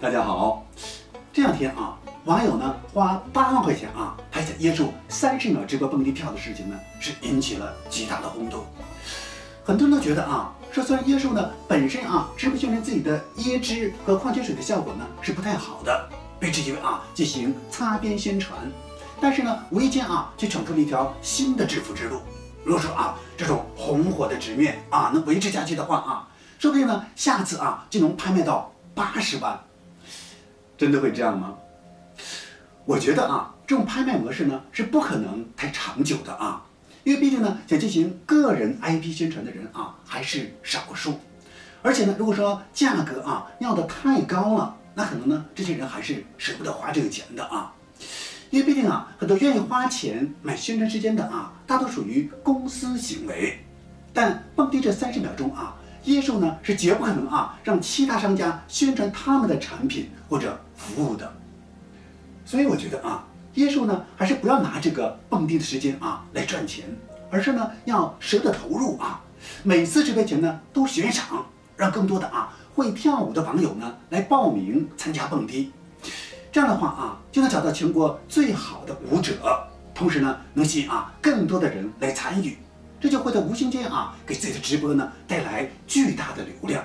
大家好。这两天啊，网友呢花八万块钱啊拍下椰树三十秒直播蹦迪跳的事情呢，是引起了极大的轰动。很多人都觉得啊，说虽然椰树呢本身啊直播宣传自己的椰汁和矿泉水的效果呢是不太好的，被质疑啊进行擦边宣传，但是呢无意间啊却闯出了一条新的致富之路。如果说啊这种红火的局面啊能维持下去的话啊，说不定呢下次啊就能拍卖到八十万。真的会这样吗？我觉得啊，这种拍卖模式呢是不可能太长久的啊，因为毕竟呢，想进行个人 IP 宣传的人啊还是少数，而且呢，如果说价格啊要的太高了，那可能呢，这些人还是舍不得花这个钱的啊，因为毕竟啊，很多愿意花钱买宣传时间的啊，大多属于公司行为，但蹦迪这三十秒钟啊。椰树呢是绝不可能啊让其他商家宣传他们的产品或者服务的，所以我觉得啊，椰树呢还是不要拿这个蹦迪的时间啊来赚钱，而是呢要舍得投入啊，每次直播前呢都悬赏，让更多的啊会跳舞的网友呢来报名参加蹦迪，这样的话啊就能找到全国最好的舞者，同时呢能吸引啊更多的人来参与。这就会在无形间啊，给自己的直播呢带来巨大的流量。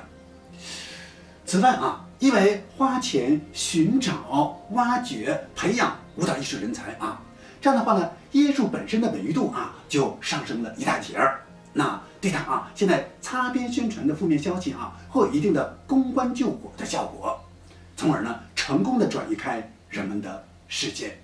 此外啊，因为花钱寻找、挖掘、培养舞蹈艺术人才啊，这样的话呢，椰树本身的美誉度啊就上升了一大截儿。那对他啊，现在擦边宣传的负面消息啊，会有一定的公关救火的效果，从而呢，成功的转移开人们的视线。